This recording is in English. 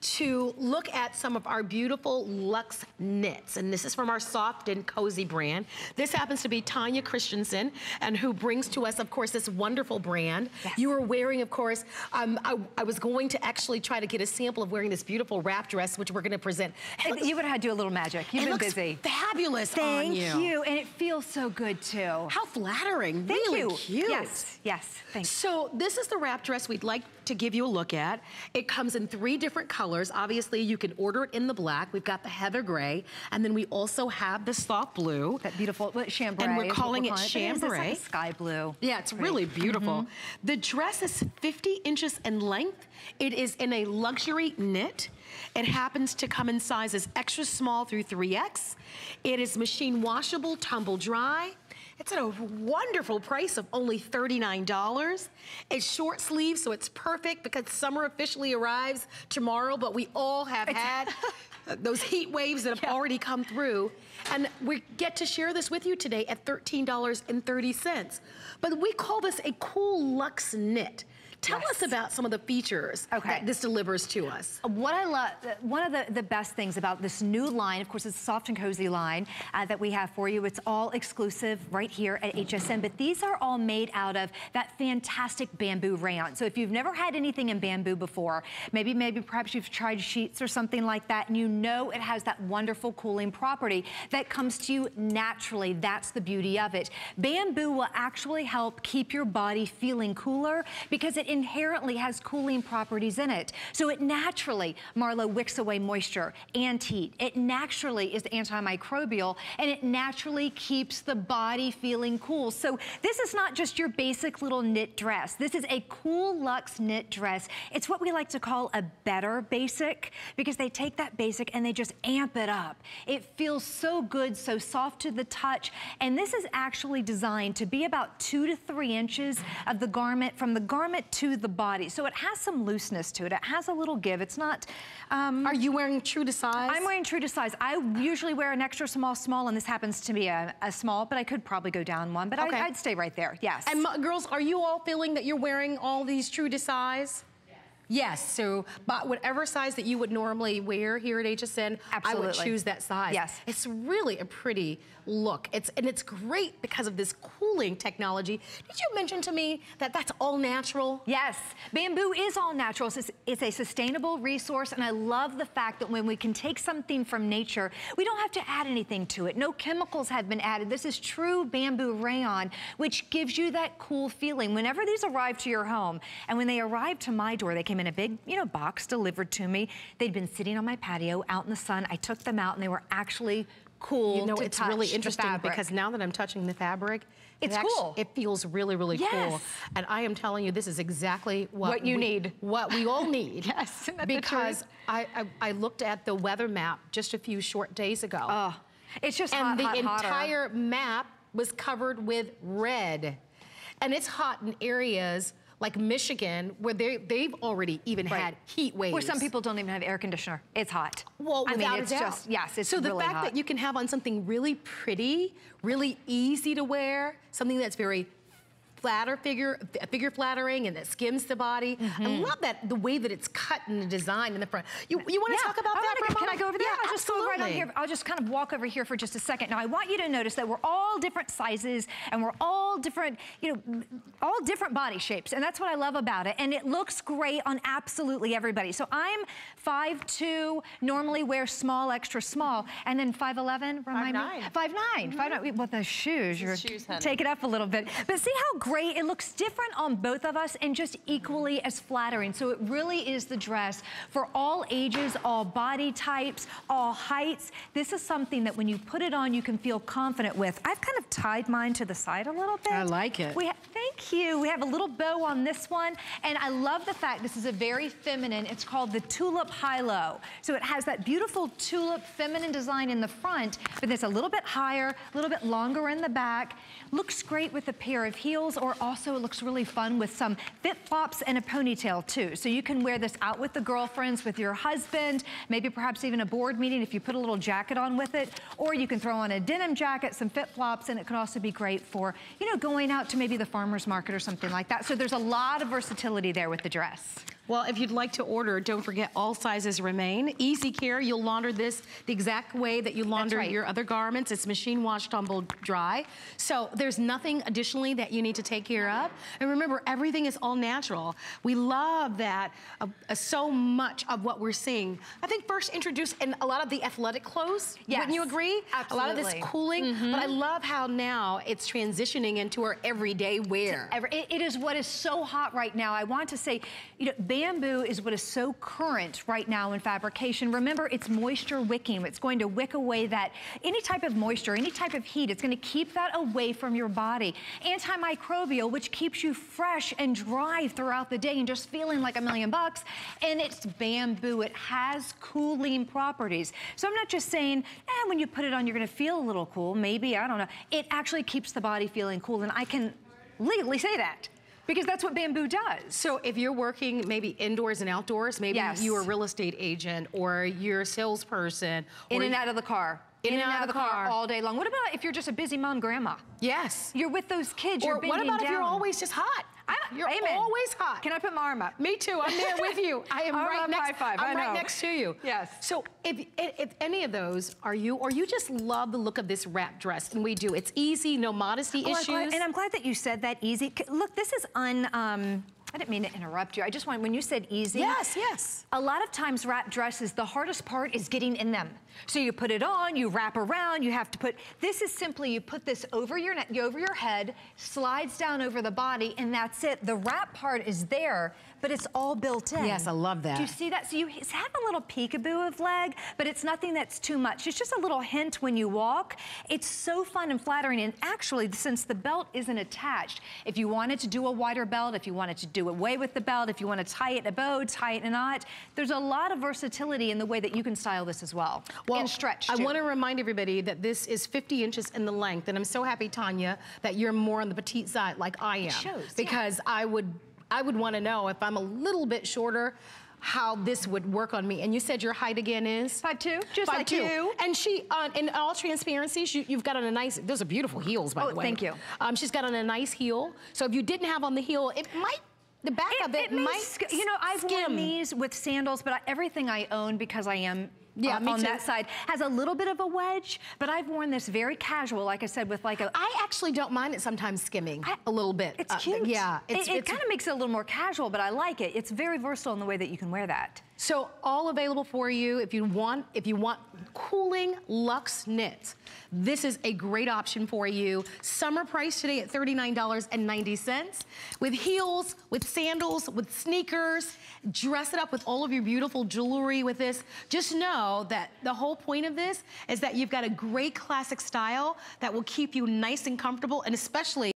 to look at some of our beautiful luxe knits. And this is from our Soft and Cozy brand. This happens to be Tanya Christensen, and who brings to us, of course, this wonderful brand. Yes. You are wearing, of course, um, I, I, was going to actually try to get a sample of wearing this beautiful wrap dress, which we're going to present. Looks, you would have had to do a little magic. You've been busy. fabulous Thank you. you. And it feels so good, too. How flattering. Thank really you. cute. Yes, yes, thanks. So this is the wrap dress we'd like to give you a look at. It comes in three different colors. Obviously, you can order it in the black. We've got the heather gray, and then we also have the soft blue. That beautiful chambray. And we're calling it chambray. Like sky blue. Yeah, it's Great. really beautiful. Mm -hmm. The dress is 50 inches in length. It is in a luxury knit. It happens to come in sizes extra small through 3X. It is machine washable, tumble dry. It's at a wonderful price of only $39. It's short sleeve, so it's perfect because summer officially arrives tomorrow, but we all have had those heat waves that have yeah. already come through. And we get to share this with you today at $13.30. But we call this a cool luxe knit. Tell yes. us about some of the features okay. that this delivers to us. What I love, one of the, the best things about this new line, of course, it's a soft and cozy line uh, that we have for you. It's all exclusive right here at HSN, but these are all made out of that fantastic bamboo rayon. So if you've never had anything in bamboo before, maybe, maybe perhaps you've tried sheets or something like that, and you know it has that wonderful cooling property that comes to you naturally. That's the beauty of it. Bamboo will actually help keep your body feeling cooler because it inherently has cooling properties in it. So it naturally, Marlo, wicks away moisture and heat. It naturally is antimicrobial and it naturally keeps the body feeling cool. So this is not just your basic little knit dress. This is a cool luxe knit dress. It's what we like to call a better basic because they take that basic and they just amp it up. It feels so good, so soft to the touch. And this is actually designed to be about two to three inches of the garment from the garment to the body. So it has some looseness to it. It has a little give. It's not... Um, Are you wearing true to size? I'm wearing true to size. I usually wear an extra small small, and this happens to be a, a small, but I could probably go down one. But okay. I, I'd stay right there, yes. And girls, are you all feeling that you're wearing all these true to size? Yes, so but whatever size that you would normally wear here at HSN, Absolutely. I would choose that size. Yes. It's really a pretty look. It's And it's great because of this cooling technology. Did you mention to me that that's all natural? Yes, bamboo is all natural. It's, it's a sustainable resource and I love the fact that when we can take something from nature, we don't have to add anything to it. No chemicals have been added. This is true bamboo rayon, which gives you that cool feeling. Whenever these arrive to your home, and when they arrived to my door, they came in a big, you know, box delivered to me. They'd been sitting on my patio out in the sun. I took them out and they were actually cool You know, it's really interesting because now that I'm touching the fabric, it's it cool. it feels really, really yes. cool. And I am telling you, this is exactly what, what you we, need. What we all need. yes. Because I, I, I, looked at the weather map just a few short days ago. Oh, it's just and hot, the hot, entire map was covered with red. And it's hot in areas like Michigan, where they, they've already even right. had heat waves. Where some people don't even have air conditioner. It's hot. Well, I without mean, it's just, yes, it's So the really fact hot. that you can have on something really pretty, really easy to wear, something that's very flatter figure, figure flattering and that skims the body. Mm -hmm. I mm-hmm. love that, the way that it's cut and the design in the front. You, you want to yeah. talk about I that wanna, Can I go over there? Yeah, I'll just absolutely. go right on here. I'll just kind of walk over here for just a second. Now, I want you to notice that we're all different sizes and we're all different, you know, all different body shapes. And that's what I love about it. And it looks great on absolutely everybody. So I'm 5'2", normally wear small, extra small, and then 5'11", remind 5'9". me? 5'9", mm -hmm. 5'9", well, the shoes, you're shoes, take it up a little bit. But see how great, it looks different on both of us and just equally as flattering. So it really is the dress for all ages, all body types, all heights. This is something that when you put it on, you can feel confident with. I've kind of tied mine to the side a little bit. I like it. We thank you. We have a little bow on this one. And I love the fact this is a very feminine. It's called the Tulip High-Low. So it has that beautiful tulip feminine design in the front, but it's a little bit higher, a little bit longer in the back. Looks great with a pair of heels or also it looks really fun with some flip-flops and a ponytail too. So you can wear this out with the girlfriends, with your husband, maybe perhaps even a board meeting if you put a little jacket on with it. Or you can throw on a denim jacket, some flip-flops, and it could also be great for, you know, going out to maybe the farmer's market or something like that. So there's a lot of versatility there with the dress. Well, if you'd like to order, don't forget all sizes remain. Easy care, you'll launder this the exact way that you launder right. your other garments. It's machine wash, tumble dry. So there's nothing additionally that you need to take care of. And remember, everything is all natural. We love that uh, uh, so much of what we're seeing. I think first introduced in a lot of the athletic clothes. Wouldn't you Yes, agree? A lot of this absolutely. cooling. But I love how now it's transitioning into our everyday wear. ever. It, it is what is so hot right now. I want to say, you know, bamboo is what is so current right now in fabrication. Remember, it's moisture wicking. It's going to wick away that any type of moisture, any type of heat. It's going to keep that away from your body. Antimicrobial, which keeps you fresh and dry throughout the day and just feeling like a million bucks. And it's bamboo. It has cooling properties. So I'm not just saying, eh, when you put it on, you're going to feel a little cool. Maybe, I don't know. It actually keeps the body feeling cool. And I can legally say that because that's what bamboo does. So if you're working maybe indoors and outdoors, maybe Yes. you're a real estate agent or you're a salesperson. In and out of the car. In and out of the car. all day long. What about if you're just a busy mom grandma? Yes. You're with those kids, Or you're what about if you're always just hot? I'm- you're amen. always hot. Can I put my arm up? Me too. I'm there with you. I am right next. five, I'm right next to you. Yes. So if, if if any of those are you, or you just love the look of this wrap dress, and we do. It's easy, no modesty Oh, I'm issues. glad- and I'm glad that you said that easy. Look, this is un, um, I didn't mean to interrupt you. I just want, when you said easy. yes, yes. A lot of times wrap dresses, the hardest part is getting in them. So you put it on, you wrap around, you have to put, this is simply, you put this over your neck, over your head, slides down over the body, and that's it. The wrap part is there, but it's all built in. Yes, I love that. Do you see that? So you have a little peekaboo of leg, but it's nothing that's too much. It's just a little hint when you walk. It's so fun and flattering. And actually, since the belt isn't attached, if you wanted to do a wider belt, if you wanted to do away with the belt, if you want to tie it in a bow, tie it in a knot, there's a lot of versatility in the way that you can style this as well. and stretch, I want to remind everybody that this is 50 inches in the length, and I'm so happy, Tanya, that you're more on the petite side like I am. shows, yeah. Because I would, I would want to know if I'm a little bit shorter, how this would work on me. And you said your height again is? 5'2", just like 5'2". you. And she, uh, in all transparency, she, you've got on a nice, those are beautiful heels, by Oh, the way. thank you. Um, she's got on a nice heel. So if you didn't have on the heel, it might, the back of it, may might you know, I've skim. worn these with sandals, but I, everything I own because I am Yeah, on, me on too. that side has a little bit of a wedge, but I've worn this very casual, like I said, with like a. I actually don't mind it sometimes skimming I- a little bit. It's Uh, cute. yeah, it's, it, it kind of makes it a little more casual, but I like it. It's very versatile in the way that you can wear that. So all available for you if you want if you want cooling luxe knit. This is a great option for you. Summer price today at $39.90 with heels, with sandals, with sneakers. Dress it up with all of your beautiful jewelry with this. Just know that the whole point of this is that you've got a great classic style that will keep you nice and comfortable and especially